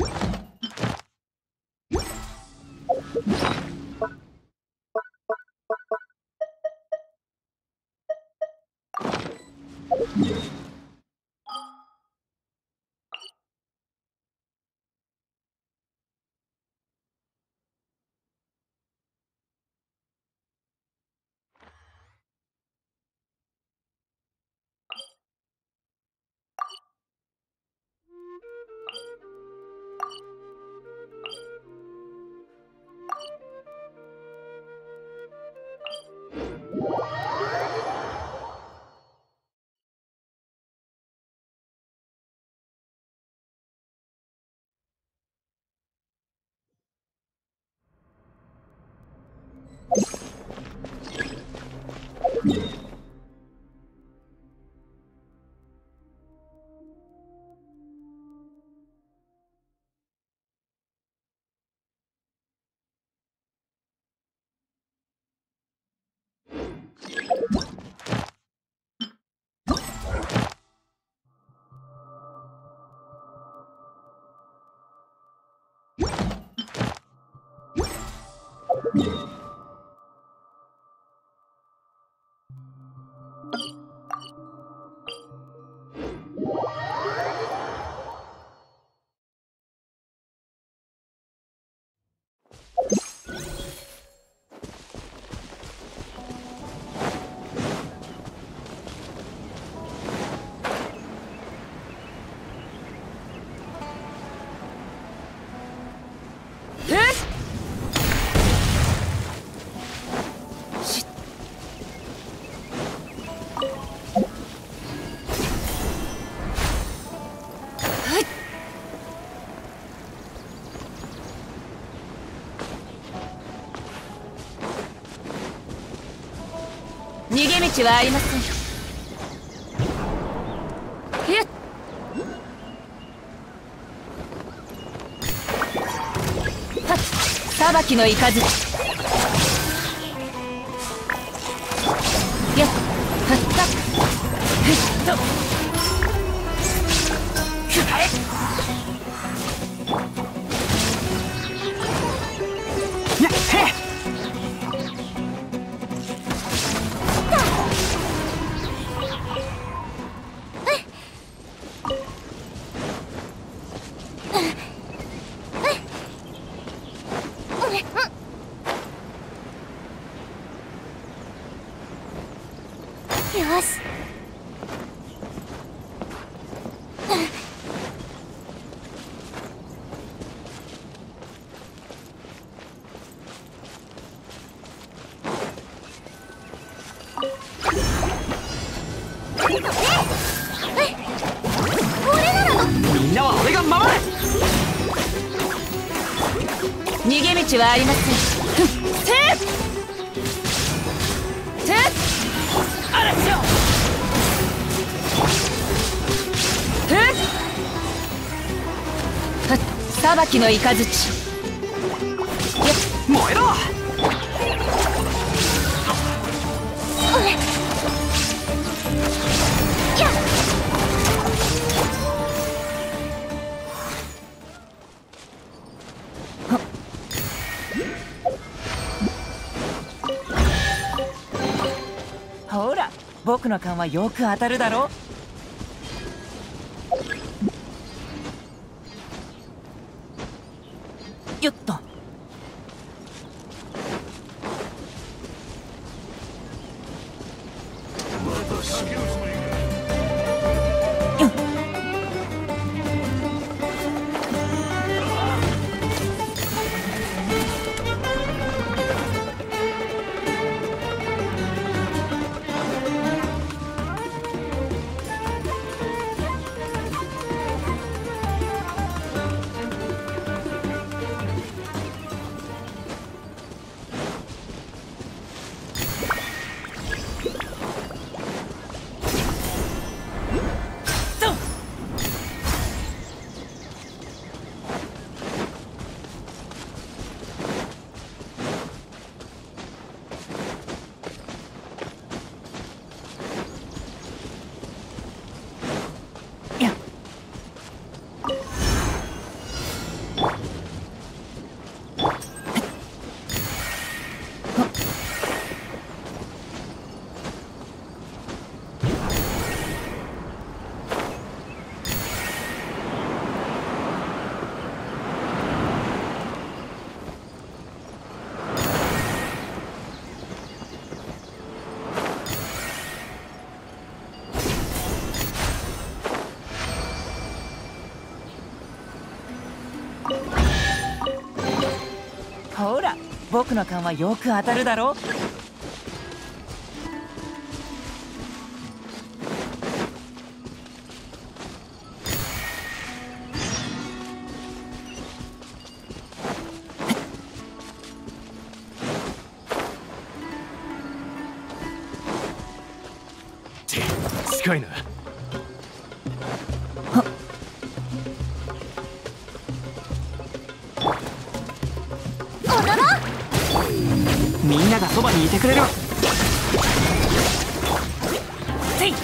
you 逃げ道はありません。ひっ。はっ。裁きの雷。やっ。はった。ふっと。よし。逃げ道はありません裁きの雷。燃えろ！ほら僕の勘はよく当たるだろよし僕の勘はよく当たるだろ？て近いな。みんながそばにいてくれる。せい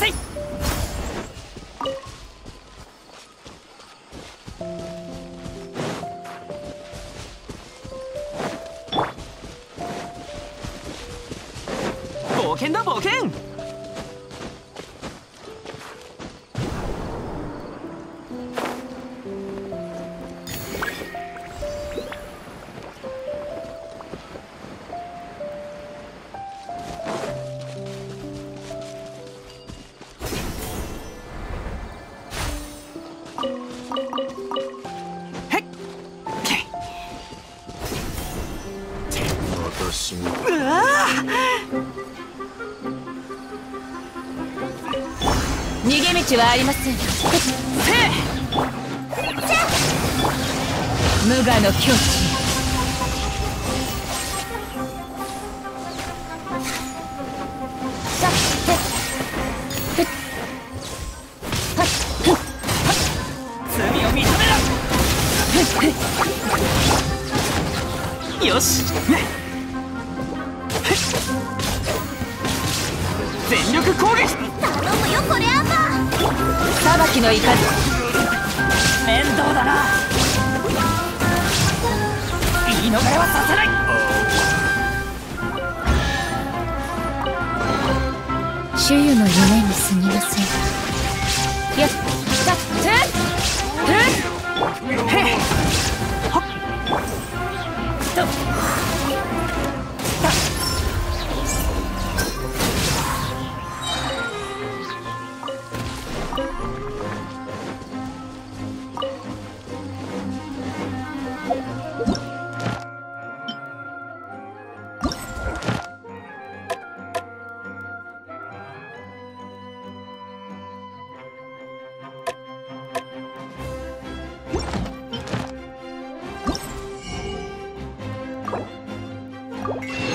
せい私も逃げ道はありません。無我の境地全力攻撃！頼むよこれアンバー裁きの雷面倒だな。言い逃れはさせない。主湯の夢に過ぎません。やっ Música